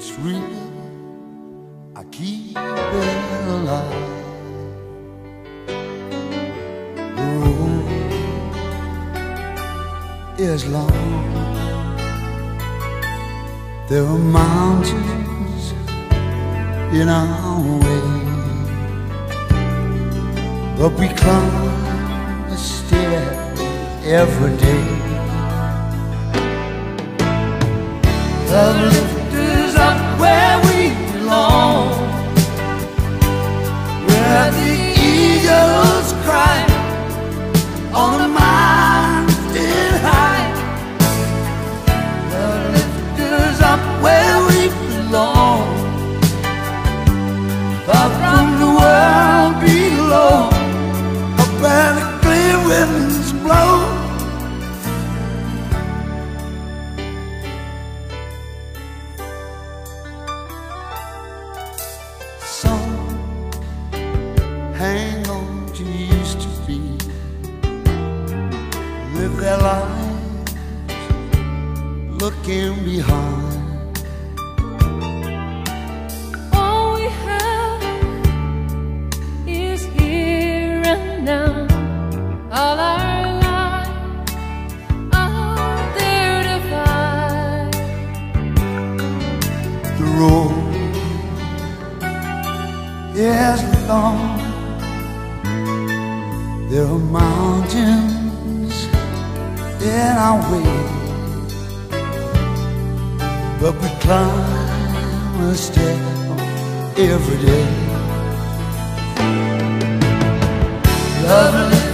It's real, I keep it alive. The road is long. There are mountains in our way, but we climb a stair every day. Love hang on to used to be, live their lives looking behind. All we have is here and now. All our lives are there to find. The road is long. Are mountains in our way, but we climb a step every day. Love